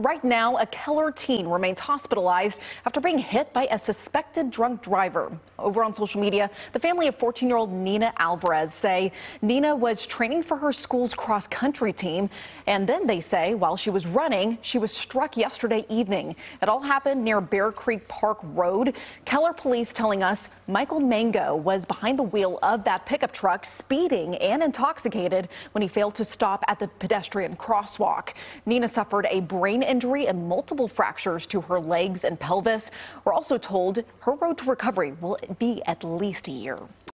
Right now, a Keller teen remains hospitalized after being hit by a suspected drunk driver. Over on social media, the family of 14-year-old Nina Alvarez say Nina was training for her school's cross-country team, and then they say while she was running, she was struck yesterday evening. It all happened near Bear Creek Park Road. Keller police telling us Michael Mango was behind the wheel of that pickup truck, speeding and intoxicated when he failed to stop at the pedestrian crosswalk. Nina suffered a brain injury and multiple fractures to her legs and pelvis. We're also told her road to recovery will be at least a year.